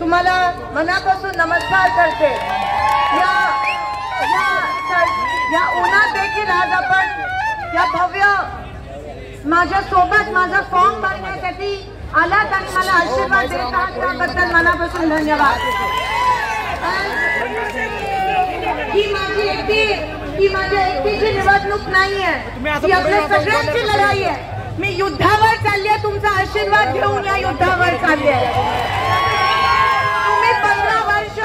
तुम्हाला मनापासून नमस्कार करते. या या या उन्हात देखील आज आपण या भव्य माझ्या सोबत माझा फॉर्म भरण्यासाठी आलात आणि मला आशीर्वाद देत आहात. त्याबद्दल मनापासून धन्यवाद. ही माझी एकटी ही माझ्या एकटीची निवडणूक नाहीये. ही आपल्या सगळ्यांची लढाई आहे. मी युद्धावर चालली आहे तुमचा आशीर्वाद घेऊन या युद्धावर चालली आहे. तुम्ही पंधरा वर्ष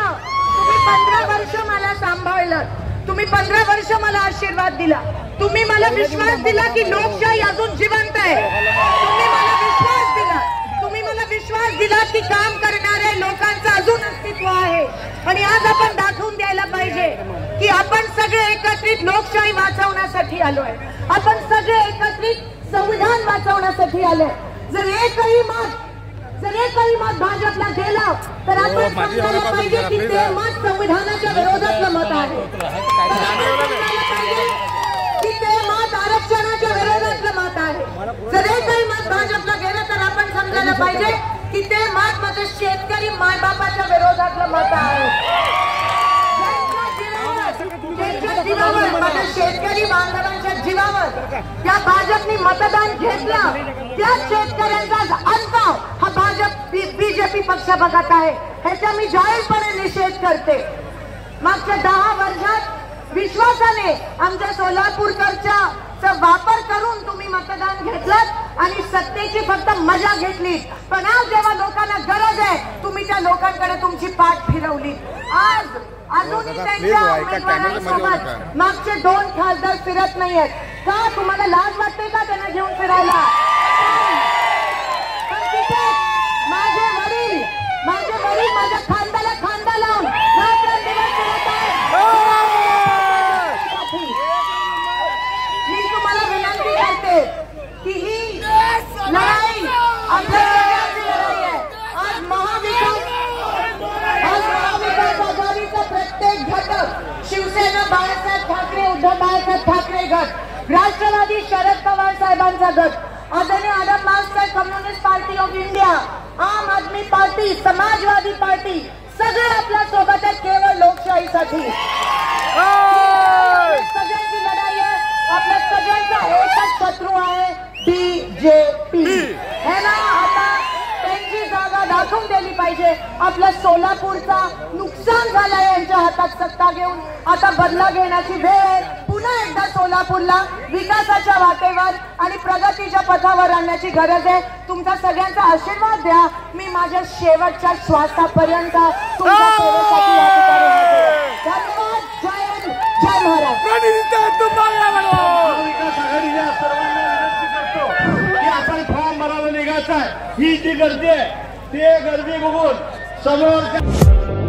तुम्ही पंधरा वर्ष मला सांभाळलं. तुम्ही पंधरा वर्ष मला आशीर्वाद दिला. तुम्ही मला विश्वास दिला की लोकशाही अजून जिवंत आहे. तुम्ही मला विश्वास दिला. तुम्ही मला विश्वास दिला की काम करणाऱ्या लोकांचं अजून अस्तित्व आहे. आणि आज आपण दाखवून द्यायला पाहिजे. आपण सगळे एकत्रित लोकशाही वाचवण्यासाठी आलोय. आपण सगळे एकत्रित संविधान वाचवण्यासाठी आलोय. जर एकही मत जर एकही मत भाजपला गेलं तर आपण समजायला पाहिजे की ते मत संविधानाच्या विरोधातलं मत आहे. की ते मत आरक्षणाच्या विरोधातलं मत आहे. जर एकही मत भाजपला गेलं तर आपण समजायला पाहिजे की ते मत माझं शेतकरी मायबापाच्या विरोधातलं मत आहे ज्यांच्या जीवावर- ज्यांच्या जीवावर माझ्या शेतकरी बांधवांच्या जीवावर त्या भाजपनी मतदान घेतलं. त्या शेतकऱ्यांचा अंत हा भाजप बीजेपी पक्ष बघत आहे. ह्याचा मी जाहीरपणे निषेध करते. मागच्या दहा वर्षात विश्वासाने आमच्या सोलापूरकरच्या चा वापर करून तुम्ही मतदान घेतलं आणि सत्तेची फक्त मजा घेतली पण आज जेव्हा लोकांना गरज आहे तुम्ही त्या लोकांकडे तुमची पाठ फिरवली आज अजूनही त्यांच्या उमेदवारांसोबत. मागचे दोन खासदार फिरत नाहीयेत का तुम्हाला लाज वाटते का त्यांना घेऊन फिरायला माझे वडील माझे वडील माझ्या खांद्याला खांदा लावून. मी तुम्हाला विनंती करते की ही लढाई आपल्या गट. राष्ट्रवादी शरद पवार साहेबांचा गट. आदरणीय आदम साहेब communist party of India Aam Aadmi party Samajwadi party सगळे आपल्यासोबत आहेत केवळ लोकशाहीसाठी सगळ्यांची लढाई आहे आपल्या सगळ्यांचा एकच शत्रू आहे बीजेपी हे ना आता त्यांची जागा दाखवून दिली पाहिजे. आपल्या सोलापूरचा नुकसान झालंय यांच्या हातात सत्ता घेऊन. आता बदला घेण्याची वेळ. आहे पुन्हा एकदा सोलापूरला विकासाच्या वाटेवर आणि प्रगतीच्या पथावर आणण्याची गरज आहे. तुमचा सगळ्यांचा आशीर्वाद द्या. मी माझ्या शेवटच्या श्वासापर्यंत तुमच्या सेवेसाठी या ठिकाणी हजर आहे. धन्यवाद. जय हिंद. जय महाराष्ट्र. महाविकास आघाडीच्या सर्वांना विनंती करतो की आपण फॉर्म भरायला निघायचं आहे. ही जी गर्दी आहे ते गर्दी बघून समोर